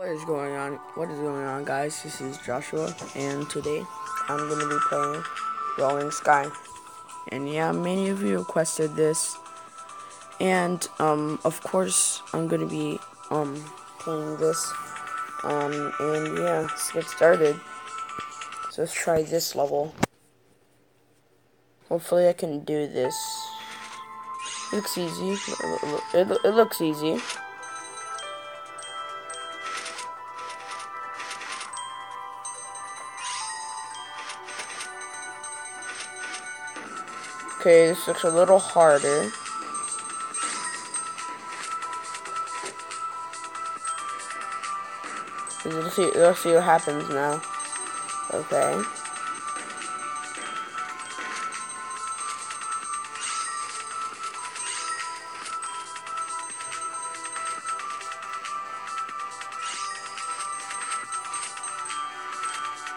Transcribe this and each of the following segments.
What is going on? What is going on, guys? This is Joshua, and today I'm gonna be playing Rolling Sky. And yeah, many of you requested this, and um, of course, I'm gonna be um playing this. Um, and yeah, let's get started. So let's try this level. Hopefully, I can do this. It looks easy. It, it, it looks easy. Okay, this looks a little harder. Let's see, let's see what happens now. Okay.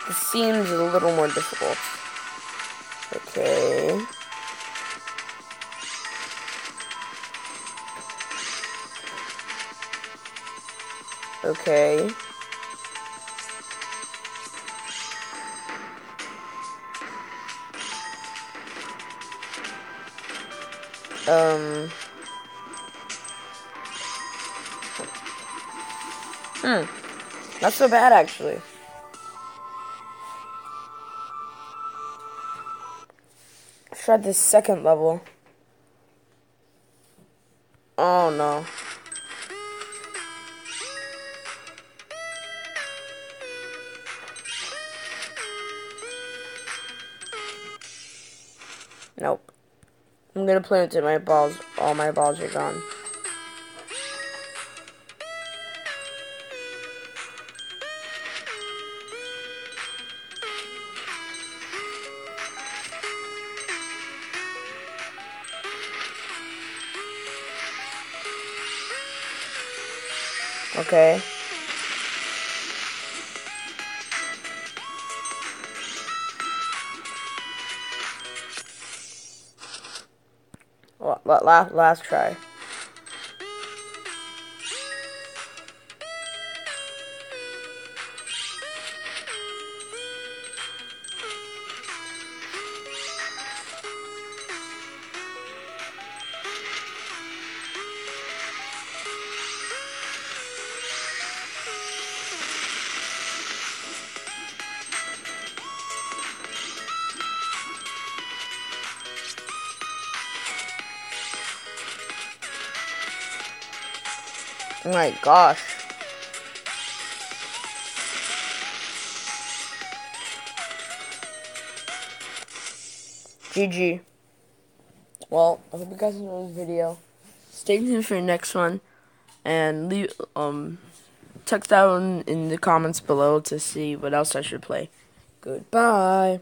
This seems a little more difficult. Okay. Okay. Um. Hmm. Not so bad, actually. Let's try the second level. Oh, no. Nope. I'm gonna play until my balls, all my balls are gone. Okay. Last, try. Oh my gosh. GG. Well, I hope you guys enjoyed this video. Stay tuned for the next one. And leave um text down in the comments below to see what else I should play. Goodbye.